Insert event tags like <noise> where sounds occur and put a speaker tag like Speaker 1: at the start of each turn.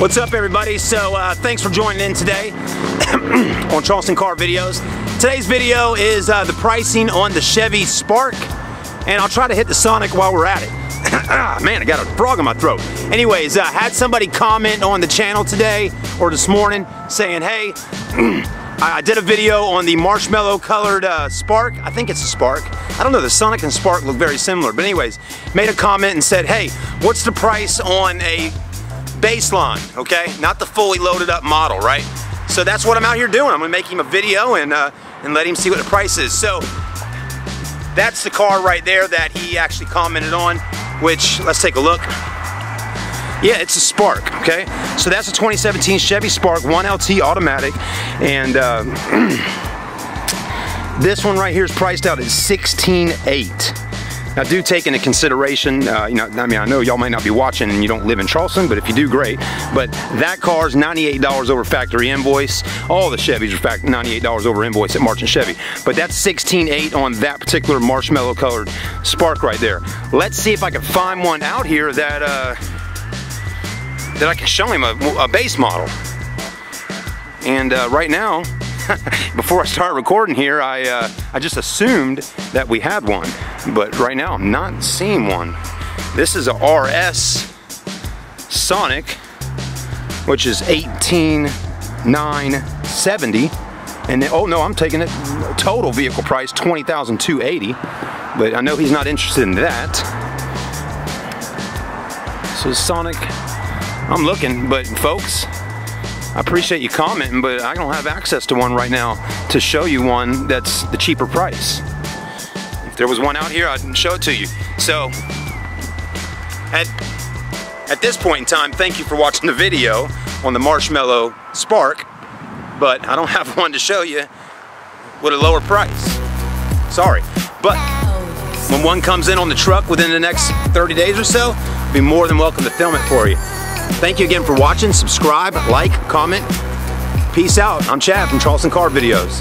Speaker 1: What's up everybody? So uh, thanks for joining in today <clears throat> on Charleston Car Videos. Today's video is uh, the pricing on the Chevy Spark and I'll try to hit the Sonic while we're at it. <clears throat> man, I got a frog in my throat. Anyways, I uh, had somebody comment on the channel today or this morning saying, hey, <clears throat> I did a video on the marshmallow colored uh, Spark. I think it's a Spark. I don't know, the Sonic and Spark look very similar. But anyways, made a comment and said, hey, what's the price on a baseline, okay? Not the fully loaded up model, right? So that's what I'm out here doing. I'm gonna make him a video and, uh, and let him see what the price is. So that's the car right there that he actually commented on, which let's take a look. Yeah, it's a Spark, okay? So that's a 2017 Chevy Spark 1LT automatic, and uh, <clears throat> this one right here is priced out at 16.8. Now do take into consideration, uh, you know, I mean, I know y'all might not be watching and you don't live in Charleston, but if you do, great. But that car's $98 over factory invoice. All the Chevys are fact $98 over invoice at Marchant Chevy. But that's 16.8 on that particular marshmallow colored Spark right there. Let's see if I can find one out here that, uh, that I can show him a, a base model. And uh, right now, <laughs> before I start recording here, I, uh, I just assumed that we had one, but right now I'm not seeing one. This is a RS Sonic, which is 18970 and then, oh no, I'm taking it total vehicle price 20,280, but I know he's not interested in that. So Sonic, I'm looking, but folks, I appreciate you commenting, but I don't have access to one right now to show you one that's the cheaper price. If there was one out here, I'd show it to you. So, at, at this point in time, thank you for watching the video on the Marshmallow Spark, but I don't <laughs> have one to show you with a lower price. Sorry. But when one comes in on the truck within the next 30 days or so, I'll be more than welcome to film it for you. Thank you again for watching. Subscribe, like, comment. Peace out. I'm Chad from Charleston Car Videos.